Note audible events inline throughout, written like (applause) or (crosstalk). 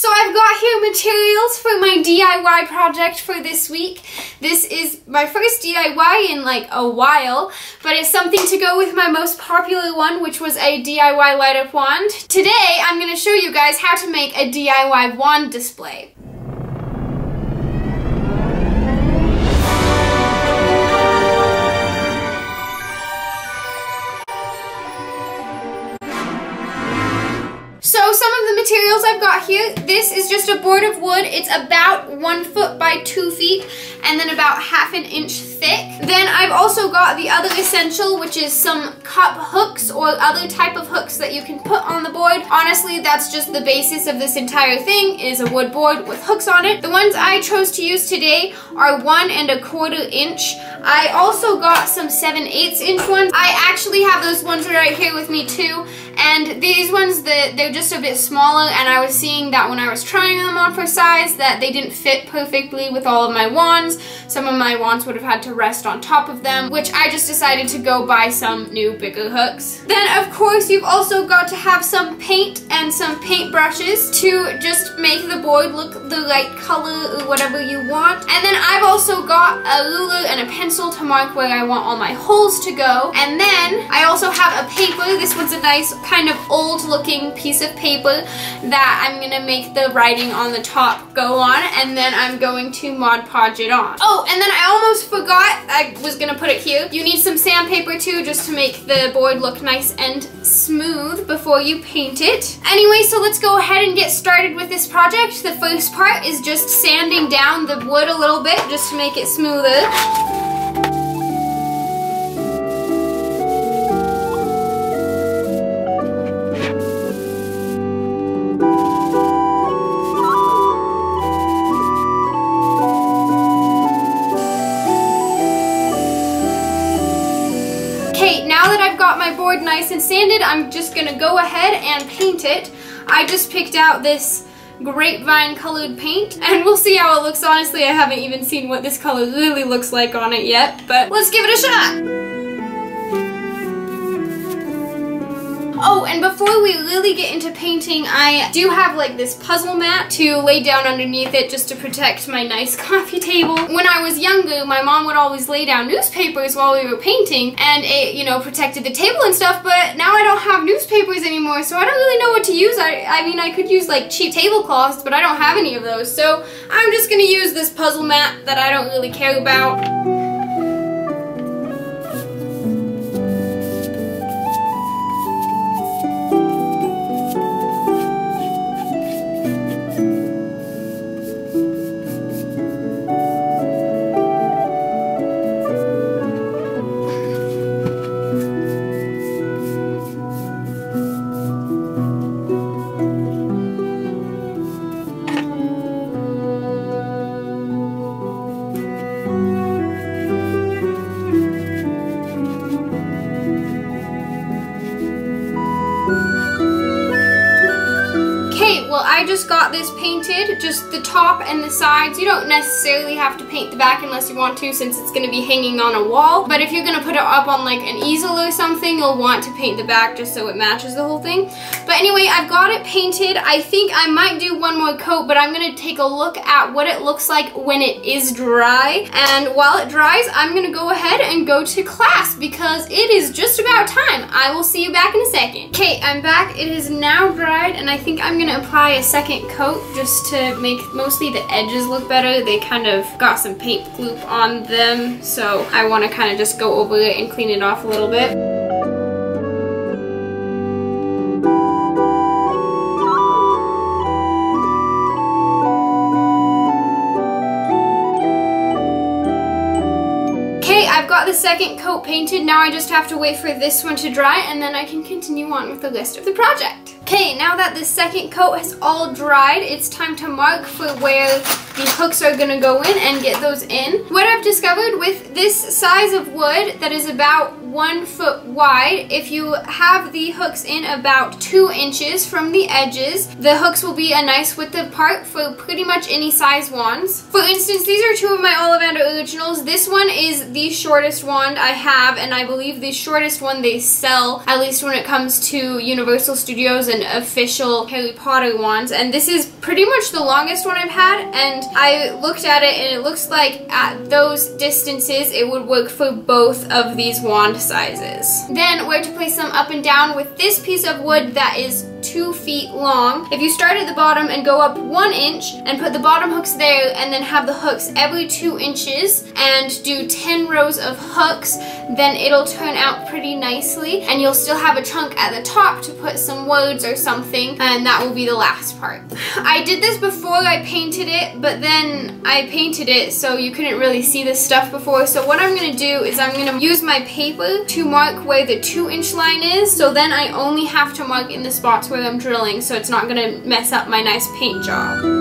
So I've got here materials for my DIY project for this week. This is my first DIY in like a while, but it's something to go with my most popular one, which was a DIY light up wand. Today, I'm gonna show you guys how to make a DIY wand display. I've got here, this is just a board of wood. It's about one foot by two feet and then about half an inch thick. Then I've also got the other essential, which is some cup hooks or other type of hooks that you can put on the board. Honestly, that's just the basis of this entire thing, is a wood board with hooks on it. The ones I chose to use today are one and a quarter inch. I also got some 7 8 inch ones. I actually have those ones right here with me too. And these ones, the, they're just a bit smaller and I was seeing that when I was trying them on for size that they didn't fit perfectly with all of my wands. Some of my wands would have had to rest on top of them, which I just decided to go buy some new bigger hooks. Then of course you've also got to have some paint and some paint brushes to just make the board look the right color or whatever you want. And then I've also got a ruler and a pencil to mark where I want all my holes to go. And then I also have a paper. This one's a nice kind of old looking piece of paper that I'm gonna make the writing on the top go on and then I'm going to Mod Podge it on. Oh, and then I almost forgot, I was gonna put it here. You need some sandpaper too just to make the board look nice and smooth before you paint it. Anyway, so let's go ahead and get started with this project. The first part is just sanding down the wood a little bit just to make it smoother. I'm just gonna go ahead and paint it. I just picked out this grapevine colored paint and we'll see how it looks. Honestly, I haven't even seen what this color really looks like on it yet, but let's give it a shot. Oh, and before we really get into painting, I do have like this puzzle mat to lay down underneath it just to protect my nice (laughs) coffee table. When I was younger, my mom would always lay down newspapers while we were painting and it, you know, protected the table and stuff, but now I don't have newspapers anymore, so I don't really know what to use. I, I mean, I could use like cheap tablecloths, but I don't have any of those, so I'm just gonna use this puzzle mat that I don't really care about. I just got this painted, just the top and the sides. You don't necessarily have to paint the back unless you want to since it's going to be hanging on a wall. But if you're going to put it up on like an easel or something, you'll want to paint the back just so it matches the whole thing. But anyway, I've got it painted. I think I might do one more coat, but I'm going to take a look at what it looks like when it is dry. And while it dries, I'm going to go ahead and go to class because it is just about time. I will see you back in a second. Okay, I'm back. It is now dried and I think I'm going to apply a second coat just to make mostly the edges look better. They kind of got some paint gloop on them, so I want to kind of just go over it and clean it off a little bit. Okay, I've got the second coat painted. Now I just have to wait for this one to dry and then I can continue on with the rest of the project. Okay, now that the second coat has all dried, it's time to mark for where the hooks are gonna go in and get those in. What I've discovered with this size of wood that is about one foot wide. If you have the hooks in about two inches from the edges, the hooks will be a nice width apart for pretty much any size wands. For instance, these are two of my Ollivander originals. This one is the shortest wand I have, and I believe the shortest one they sell, at least when it comes to Universal Studios and official Harry Potter wands. And this is pretty much the longest one I've had, and I looked at it and it looks like at those distances it would work for both of these wand sizes. Then where to place them up and down with this piece of wood that is two feet long. If you start at the bottom and go up one inch and put the bottom hooks there and then have the hooks every two inches and do 10 rows of hooks, then it'll turn out pretty nicely and you'll still have a chunk at the top to put some words or something and that will be the last part. I did this before I painted it, but then I painted it so you couldn't really see this stuff before. So what I'm gonna do is I'm gonna use my paper to mark where the two inch line is. So then I only have to mark in the spots where I'm drilling so it's not gonna mess up my nice paint job.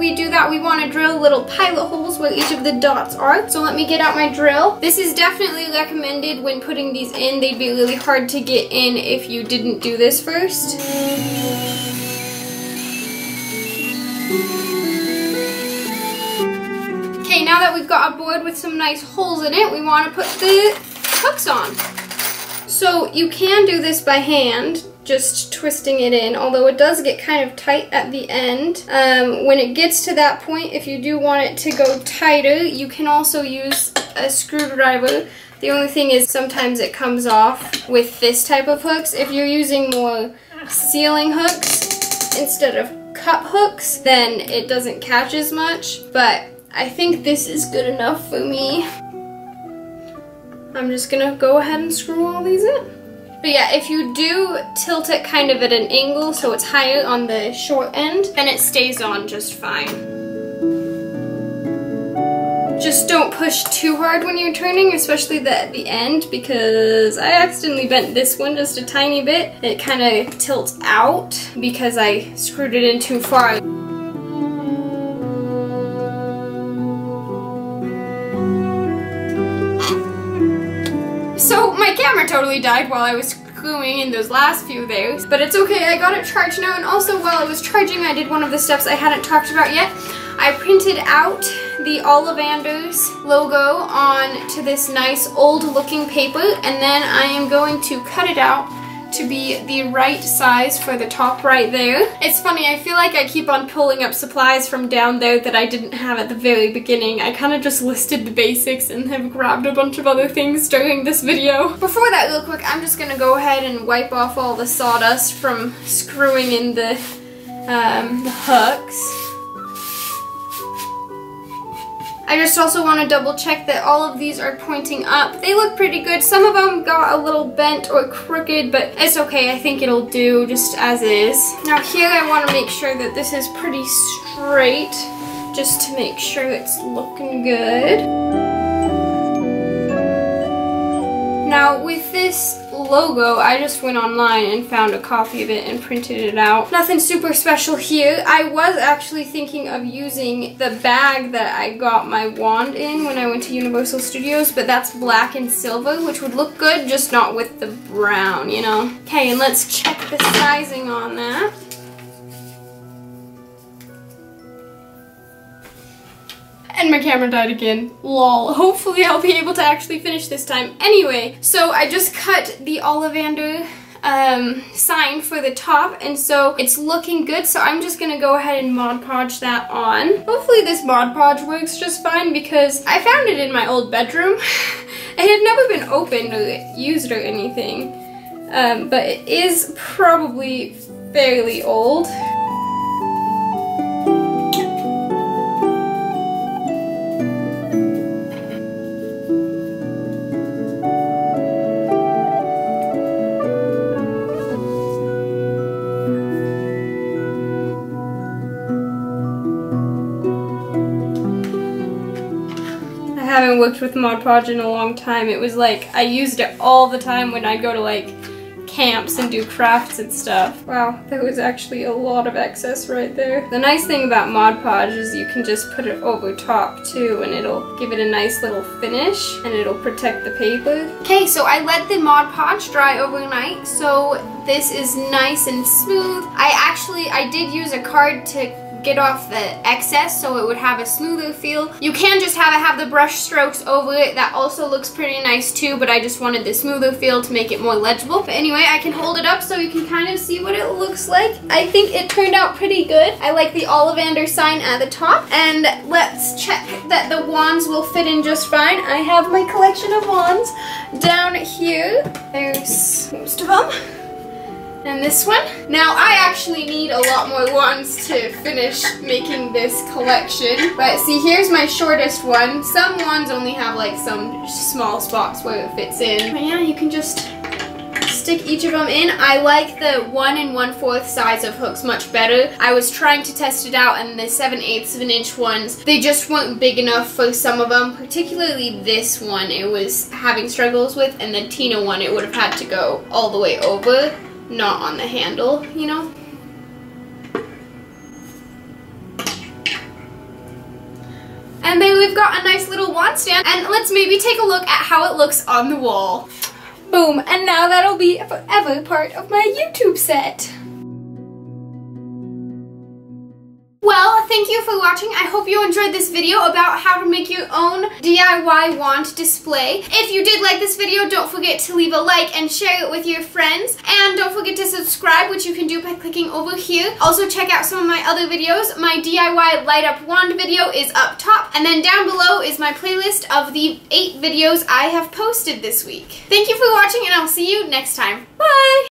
We do that, we want to drill little pilot holes where each of the dots are. So let me get out my drill. This is definitely recommended when putting these in. They'd be really hard to get in if you didn't do this first. Okay, now that we've got a board with some nice holes in it, we want to put the hooks on. So you can do this by hand, just twisting it in, although it does get kind of tight at the end. Um, when it gets to that point, if you do want it to go tighter, you can also use a screwdriver. The only thing is sometimes it comes off with this type of hooks. If you're using more ceiling hooks instead of cup hooks, then it doesn't catch as much, but I think this is good enough for me. I'm just gonna go ahead and screw all these in. But yeah, if you do tilt it kind of at an angle so it's higher on the short end, then it stays on just fine. Just don't push too hard when you're turning, especially the, at the end, because I accidentally bent this one just a tiny bit. It kind of tilts out because I screwed it in too far. Died while I was screwing in those last few there. But it's okay, I got it charged now. And also while I was charging, I did one of the steps I hadn't talked about yet. I printed out the Ollivanders logo on to this nice old looking paper and then I am going to cut it out to be the right size for the top right there. It's funny, I feel like I keep on pulling up supplies from down there that I didn't have at the very beginning. I kind of just listed the basics and have grabbed a bunch of other things during this video. Before that real quick, I'm just gonna go ahead and wipe off all the sawdust from screwing in the, um, the hooks. I just also want to double check that all of these are pointing up. They look pretty good. Some of them got a little bent or crooked, but it's okay. I think it'll do just as is. Now here I want to make sure that this is pretty straight just to make sure it's looking good. Now with this logo, I just went online and found a copy of it and printed it out. Nothing super special here. I was actually thinking of using the bag that I got my wand in when I went to Universal Studios, but that's black and silver, which would look good, just not with the brown, you know? Okay, and let's check the sizing on that. And my camera died again. Lol. Hopefully I'll be able to actually finish this time. Anyway, so I just cut the Ollivander um, sign for the top and so it's looking good so I'm just gonna go ahead and Mod Podge that on. Hopefully this Mod Podge works just fine because I found it in my old bedroom. (laughs) it had never been opened or used or anything um, but it is probably fairly old. Worked with Mod Podge in a long time. It was like, I used it all the time when I'd go to like camps and do crafts and stuff. Wow, there was actually a lot of excess right there. The nice thing about Mod Podge is you can just put it over top too and it'll give it a nice little finish and it'll protect the paper. Okay, so I let the Mod Podge dry overnight so this is nice and smooth. I actually, I did use a card to get off the excess so it would have a smoother feel. You can just have it have the brush strokes over it. That also looks pretty nice too, but I just wanted the smoother feel to make it more legible. But anyway, I can hold it up so you can kind of see what it looks like. I think it turned out pretty good. I like the Ollivander sign at the top. And let's check that the wands will fit in just fine. I have my collection of wands down here. There's most of them and this one. Now I actually need a lot more ones to finish making this collection. But see, here's my shortest one. Some ones only have like some small spots where it fits in. But yeah, you can just stick each of them in. I like the one and one fourth size of hooks much better. I was trying to test it out and the 7 eighths of an inch ones, they just weren't big enough for some of them, particularly this one it was having struggles with and the Tina one it would have had to go all the way over not on the handle, you know? And then we've got a nice little wand stand and let's maybe take a look at how it looks on the wall. Boom, and now that'll be forever part of my YouTube set. Well, thank you for watching. I hope you enjoyed this video about how to make your own DIY wand display. If you did like this video, don't forget to leave a like and share it with your friends. And don't forget to subscribe, which you can do by clicking over here. Also, check out some of my other videos. My DIY light up wand video is up top. And then down below is my playlist of the eight videos I have posted this week. Thank you for watching, and I'll see you next time. Bye!